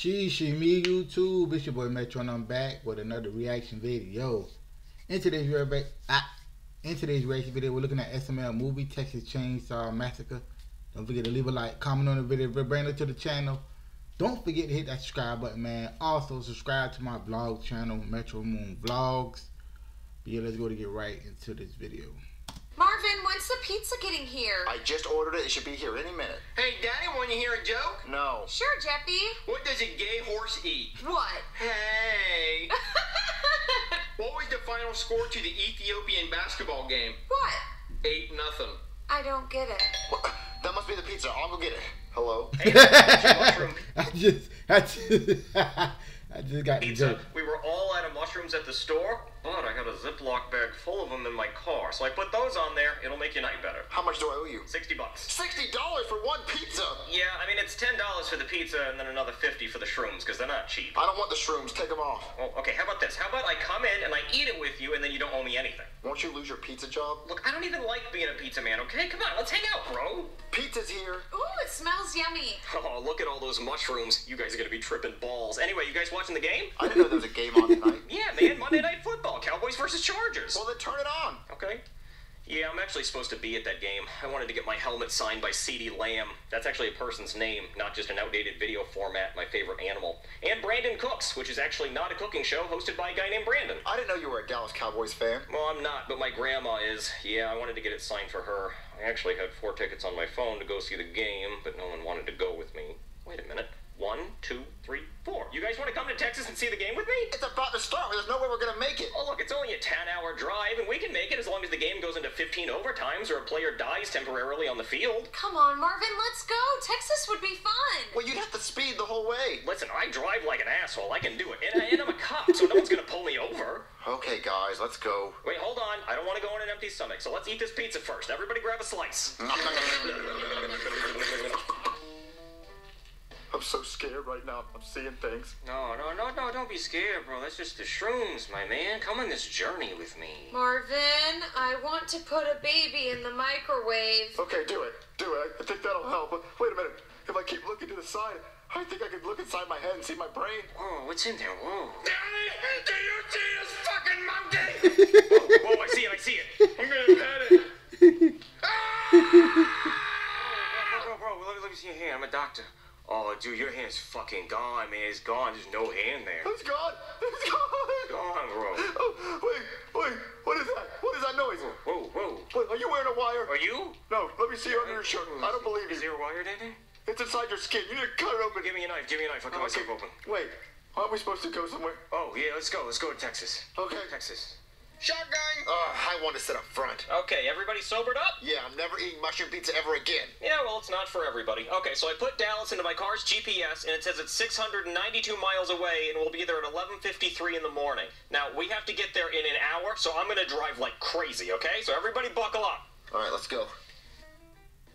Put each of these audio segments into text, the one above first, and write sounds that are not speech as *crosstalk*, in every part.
She, she, me, YouTube. It's your boy Metro, and I'm back with another reaction video. In today's re- ah, in today's reaction video, we're looking at SML movie Texas Chainsaw Massacre. Don't forget to leave a like, comment on the video, brand new to the channel. Don't forget to hit that subscribe button, man. Also, subscribe to my vlog channel, Metro Moon Vlogs. But yeah, let's go to get right into this video. Marvin, when's the pizza getting here? I just ordered it. It should be here any minute. Hey, Daddy, want to hear a joke? No. Sure, Jeffy. What does a gay horse eat? What? Hey. *laughs* what was the final score to the Ethiopian basketball game? what? Eight nothing. I don't get it. What? That must be the pizza. I'll go get it. Hello? Hey, that's your mushroom *laughs* I just, I just, *laughs* I just got the pizza. We were all out of mushrooms at the store, but I got a Ziploc bag full of them in my car. So I put those on there. It'll make your night better. How much do I owe you? 60 bucks. $60 for one pizza! Yeah, I mean, it's $10 for the pizza and then another 50 for the shrooms, because they're not cheap. I don't want the shrooms. Take them off. Well, okay, how about this? How about I come in and I eat it with you and then you don't owe me anything? Won't you lose your pizza job? Look, I don't even like being a pizza man, okay? Come on, let's hang out, bro. Pizza's here. Ooh, it smells yummy. *laughs* Oh, look at all those mushrooms. You guys are gonna be tripping balls. Anyway, you guys watching the game? I didn't know there was a game on tonight. *laughs* Yeah, man, Monday Night Football. Cowboys versus Chargers. Well, then turn it on. Okay. Yeah, I'm actually supposed to be at that game. I wanted to get my helmet signed by CeeDee Lamb. That's actually a person's name, not just an outdated video format, my favorite animal. And Brandin Cooks, which is actually not a cooking show hosted by a guy named Brandon. I didn't know you were a Dallas Cowboys fan. Well, I'm not, but my grandma is. Yeah, I wanted to get it signed for her. I actually had four tickets on my phone to go see the game, but no one wanted to go with me. Wait a minute. One, two, three, four. You guys want to come to Texas and see the game with me? It's about to start. There's no way we're gonna make it. Oh, look, it's only a 10 hour drive, and we can make it as long as the game goes into 15 overtimes or a player dies temporarily on the field. Come on, Marvin, let's go. Texas would be fun. Well, you'd have to speed the whole way. Listen, I drive like an asshole. I can do it. And, and I'm a cop, so no one's gonna pull me over. Okay, guys, let's go. Wait, hold on. I don't want to go on an empty stomach, so let's eat this pizza first. Everybody grab a slice. *laughs* right now. I'm seeing things. No, no, no, no, don't be scared, bro. That's just the shrooms, my man. Come on this journey with me. Marvin, I want to put a baby in the microwave. Okay, do it. Do it. I think that'll help. But wait a minute. If I keep looking to the side, I think I could look inside my head and see my brain. Whoa, what's in there? Whoa. Daddy, do you see this fucking monkey? Whoa, whoa, I see it, I see it. I'm gonna pet it. Bro, bro, bro, let me, let me see your hand. I'm a doctor. Oh, dude, your hand's fucking gone, man. It's gone. There's no hand there. It's gone. It's gone. It's gone, bro. Oh, wait, wait. What is that? What is that noise? Whoa, whoa. Wait, are you wearing a wire? Are you? No, let me see you under your shirt. I don't believe Is you. there a wire in there? It's inside your skin. You need to cut it open. Give me a knife. Give me a knife. I'll cut Okay. myself open. Wait, aren't we supposed to go somewhere? Oh, yeah, let's go. Let's go to Texas. Okay. Texas. Shotgun. Uh, I want to sit up front. Okay, everybody sobered up? Yeah, I'm never eating mushroom pizza ever again. Yeah, well, it's not for everybody. Okay, so I put Dallas into my car's GPS, and it says it's 692 miles away, and we'll be there at 11:53 in the morning. Now we have to get there in an hour, so I'm gonna drive like crazy. Okay, so everybody buckle up. All right, let's go.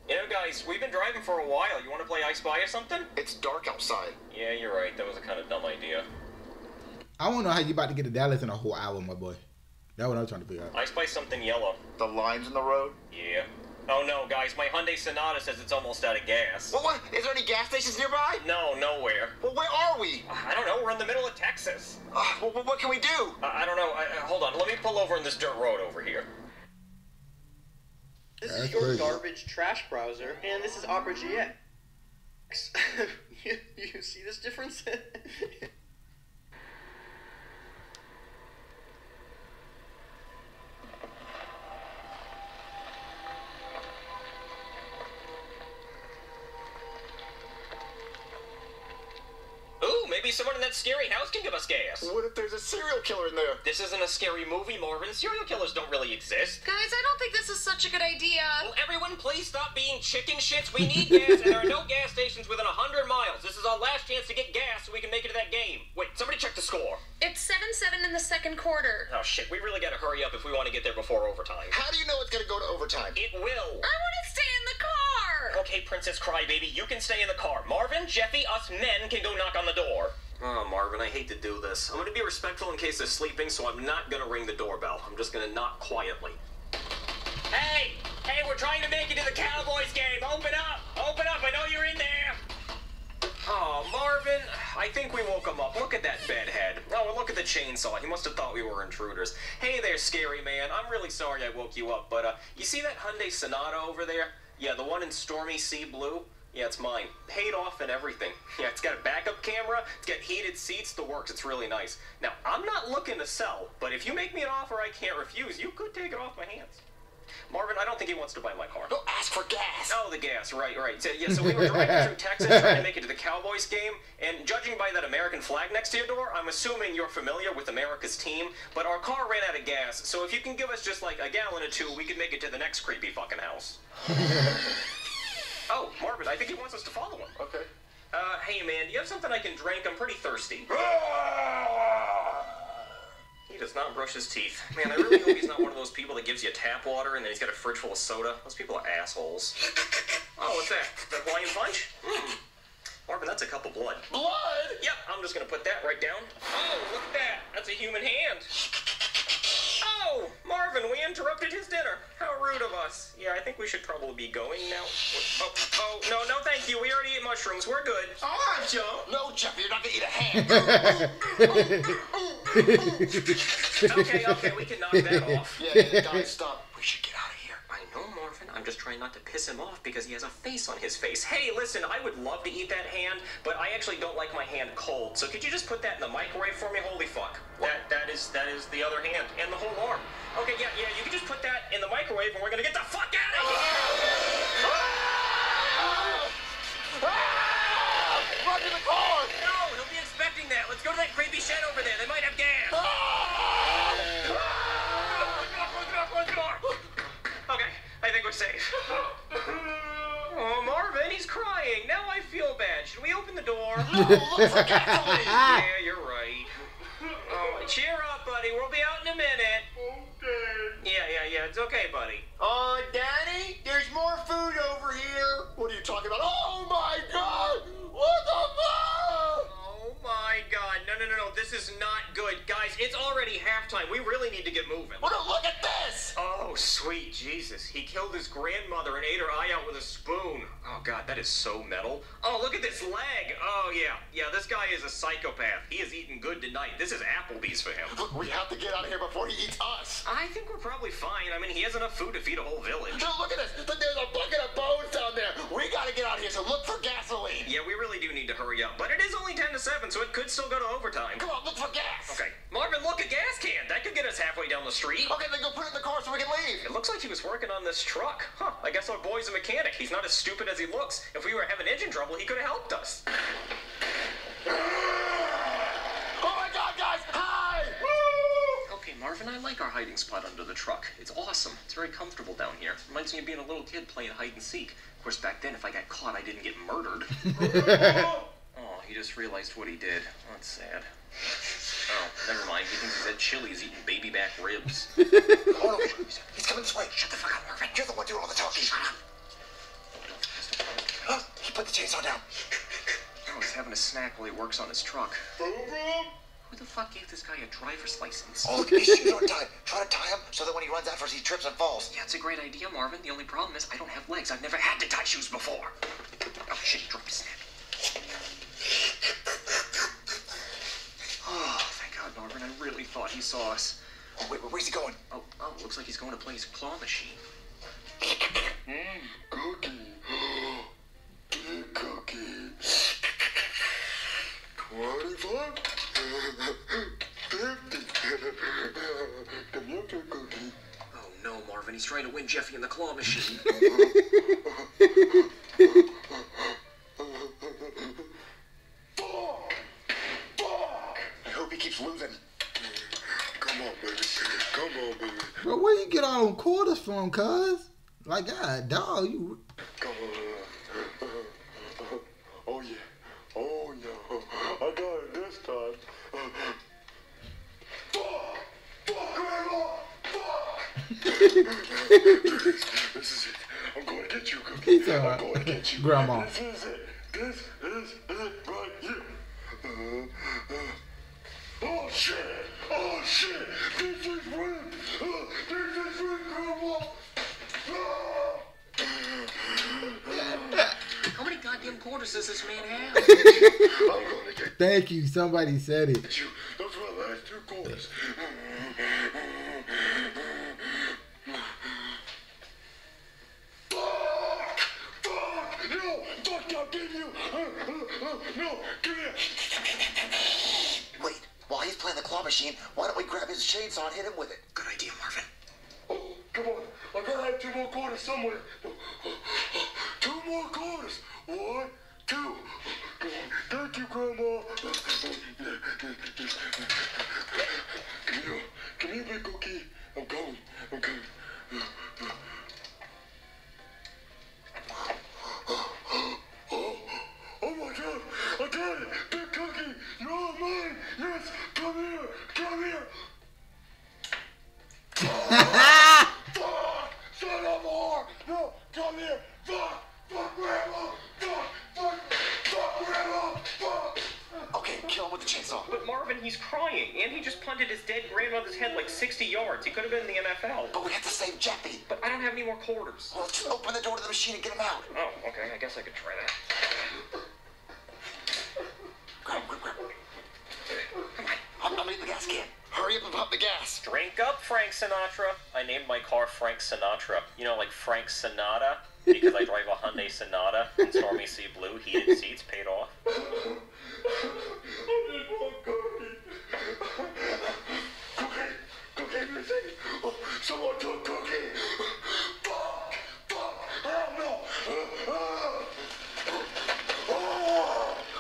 You know, guys, we've been driving for a while. You want to play I Spy or something? It's dark outside. Yeah, you're right. That was a kind of dumb idea. I want to know how you about to get to Dallas in a whole hour, my boy. That's what I was trying to figure out. I Spy something yellow. The lines in the road. Yeah. Oh no, guys, my Hyundai Sonata says it's almost out of gas. Well, what? Is there any gas stations nearby? No, nowhere. Well, where are we? I don't know. We're in the middle of Texas. Uh, well, well, what can we do? I, I don't know. I, I- hold on. Let me pull over in this dirt road over here. This That's is your crazy. garbage trash browser, and this is Opera GX. *laughs* you, you see this difference? *laughs* someone in that scary house can give us gas. What if there's a serial killer in there? This isn't a scary movie, Marvin. Serial killers don't really exist. Guys, I don't think this is such a good idea. Well, everyone, please stop being chicken shits. We need gas, and there are no *laughs* gas stations within 100 miles. This is our last chance to get gas so we can make it to that game. Wait, somebody check the score. It's 7 7 in the second quarter. Oh, shit. We really gotta hurry up if we want to get there before overtime. How do you know it's gonna go to overtime? It will. I want to stay in the car. Okay, Princess Crybaby, you can stay in the car. Marvin, Jeffy, us men can go knock on the door. Oh, Marvin, I hate to do this. I'm gonna be respectful in case they're sleeping, so I'm not gonna ring the doorbell. I'm just gonna knock quietly. Hey! Hey, we're trying to make it to the Cowboys game! Open up! Open up! I know you're in there! Oh, Marvin, I think we woke him up. Look at that bedhead. Oh, look at the chainsaw. He must have thought we were intruders. Hey there, scary man. I'm really sorry I woke you up, but uh, you see that Hyundai Sonata over there? Yeah, the one in stormy sea blue. Yeah, it's mine. Paid off and everything. *laughs* Yeah, it's got a backup camera, it's got heated seats, the works. It's really nice. Now, I'm not looking to sell, but if you make me an offer I can't refuse, you could take it off my hands. Marvin, I don't think he wants to buy my car. No, ask for gas. Oh, the gas, right, right. So, yeah, so we were driving through Texas trying to make it to the Cowboys game, and judging by that American flag next to your door, I'm assuming you're familiar with America's team, but our car ran out of gas, so if you can give us just like a gallon or two, we could make it to the next creepy fucking house. *laughs* oh, Marvin, I think he wants us to follow him. Okay. Uh, hey man, do you have something I can drink? I'm pretty thirsty. He does not brush his teeth. Man, I really hope he's not one of those people that gives you tap water and then he's got a fridge full of soda. Those people are assholes. Oh, what's that? that Hawaiian punch? Hmm. Marvin, that's a cup of blood. Blood? Yep, I'm just gonna put that right down. Oh, look at that. That's a human hand. Oh, Marvin, we interrupted his dinner. How rude of us. Yeah, I think we should probably be going now. Oh, oh, no, no, thank you. We already ate mushrooms. We're good. All right, Joe. No, Jeff, you're not gonna eat a ham. *laughs* Okay, okay, we can knock that off. yeah, yeah, guys, stop. I'm just trying not to piss him off because he has a face on his face. Hey, listen, I would love to eat that hand, but I actually don't like my hand cold. So could you just put that in the microwave for me? Holy fuck. That that is that is the other hand and the whole arm. Okay, yeah, yeah, you can just put that in the microwave and we're gonna get the fuck out of here! Ah! Ah! Ah! Run to the car! No, he'll be expecting that. Let's go to that creepy shed over there. They might have gas. Okay, I think we're safe. *laughs* Oh, Marvin, he's crying. Now I feel bad. Should we open the door? *laughs* Look for gasoline! *laughs* yeah, you're right. Oh, cheer up, buddy. We'll be out in a minute. Okay. Yeah, yeah, yeah. It's okay, buddy. Uh, Daddy, halftime. We really need to get moving. Well, look at this! Oh, sweet Jesus. He killed his grandmother and ate her eye out with a spoon. Oh, God, that is so metal. Oh, look at this leg. Oh, yeah. Yeah, this guy is a psychopath. He is eating good tonight. This is Applebee's for him. Look, we have to get out of here before he eats us. I think we're probably fine. I mean, he has enough food to feed a whole village. No, look at this. There's a bucket of bones down there. We gotta get out of here, so look for gasoline. Yeah, we really do need to hurry up. But it is only 10 to 7, so it could still go to overtime. Come on, look for gas. Okay. Marvin, look, a gas can. That could get us halfway down the street. Okay, then go put it in the car so we can leave. It looks like he was working on this truck. Huh, I guess our boy's a mechanic. He's not as stupid as he looks. If we were having engine trouble, he could have helped us. Oh my God, guys! Hi! Woo! Okay, Marvin, I like our hiding spot under the truck. It's awesome. It's very comfortable down here. Reminds me of being a little kid playing hide and seek. Of course, back then, if I got caught, I didn't get murdered. *laughs* oh, he just realized what he did. That's sad. Oh, never mind. He thinks he's at Chili's eating baby back ribs. Oh, no, he's, he's coming this way. Shut the fuck up, Marvin. You're the one doing all the talking. Shut up. Huh? He put the chainsaw down. Oh, he's having a snack while he works on his truck. Who the fuck gave this guy a driver's license? Oh, look, his shoes aren't tied. Try to tie him so that when he runs after us, he trips and falls. Yeah, it's a great idea, Marvin. The only problem is I don't have legs. I've never had to tie shoes before. Oh, shit, he dropped his snap. Oh, thank God, Marvin. I really thought he saw us. Oh, wait, where's he going? Oh, oh, looks like he's going to play his claw machine. Mmm, cookie. Big cookie. 25. 50. Come here, big cookie. Oh, no, Marvin. He's trying to win Jeffy in the claw machine. Fuck! Fuck! I hope he keeps losing. Come on, baby. Come on, baby. Bro, where you get all them quarters from, cuz? Like, God, dog, you. Come on. *laughs* Oh, yeah. Oh, yeah. I got it this time. Fuck! Fuck, Grandma! Fuck! this is it. I'm going to get you, Cookie. I'm going to get you. Grandma. This is it. This is it right here. Uh, uh. Oh, shit. Oh, shit. This is red. Uh, this is red, Grandma. Ah! How many goddamn quarters does this man have? I'm going to get Thank you. Somebody said it. you. Those the last two quarters. Fuck! Fuck! No! Fuck! I'll give you! No! Come here! Wait, while he's playing the claw machine, why don't we grab his chainsaw and hit him with it? Good idea, Marvin. Oh, come on. I gotta have two more quarters somewhere. Two more quarters. One, two. You, here. Come here, Big Cookie. I'm coming. I'm coming. He's crying, and he just punted his dead grandmother's head like 60 yards. He could have been in the NFL. But we have to save Jeffy. But I don't have any more quarters. Well, just open the door to the machine and get him out. Oh, okay, I guess I could try that. Grab him, grab, grab. I'm, I'm in the gas can. Hurry up and pump the gas. Drink up, Frank Sinatra. I named my car Frank Sinatra. You know, like Frank Sonata, *laughs* because I drive a Hyundai Sonata in Stormy Sea Blue, heated seats, paid off. *laughs* I need one cookie. Cookie! Cookie missing! Oh, someone took Cookie! Fuck! Fuck! Oh no! Oh!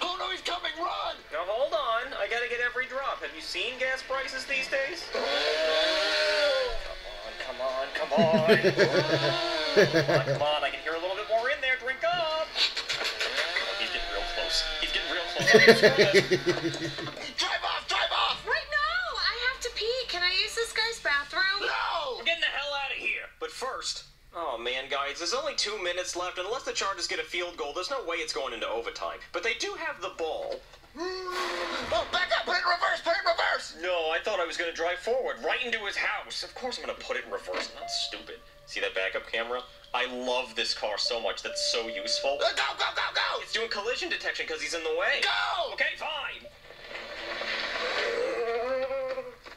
Oh no, he's coming! Run! Now hold on, I gotta get every drop. Have you seen gas prices these days? Come on, come on, come on. come *laughs* on, come on, I can hear a little bit more in there. Drink up. He's getting real close. He's getting real close. *laughs* Drive off! Drive off! Right now, I have to pee. Can I use this guy's bathroom? No! We're getting the hell out of here. But first, oh guys, there's only two minutes left, and unless the Chargers get a field goal, there's no way it's going into overtime. But they do have the ball. Oh, back up! Put it in reverse! Put it in reverse! No, I thought I was gonna drive forward, right into his house. Of course I'm gonna put it in reverse. I'm not stupid. See that backup camera? I love this car so much. That's so useful. Uh, go, go, go, go! It's doing collision detection because he's in the way. Go! Okay, fine.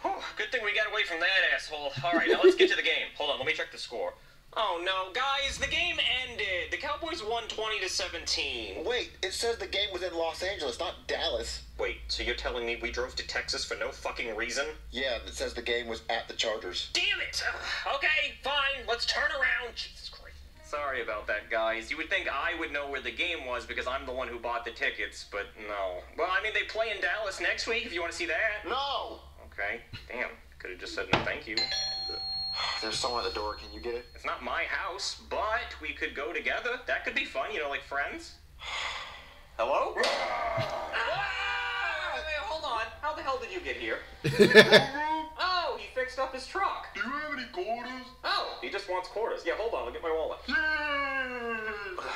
Whew, good thing we got away from that asshole. All right, now let's get to the game. Hold on, let me check the score. Oh no, guys, the game ended. The Cowboys won 20 to 17. Wait, it says the game was in Los Angeles, not Dallas. Wait, so you're telling me we drove to Texas for no fucking reason? Yeah, it says the game was at the Chargers. Damn it! Ugh, okay, fine, let's turn around. Jesus Christ. Sorry about that, guys. You would think I would know where the game was because I'm the one who bought the tickets, but no. Well, I mean, they play in Dallas next week if you want to see that. No! Okay, damn. Could have just said no thank you. There's someone at the door. Can you get it? It's not my house, but we could go together. That could be fun, you know, like friends. Hello? Ah! Wait, wait, hold on. How the hell did you get here? Oh, he fixed up his truck. Do you have any quarters? Oh, he just wants quarters. Yeah, hold on. I'll get my wallet. Yeah!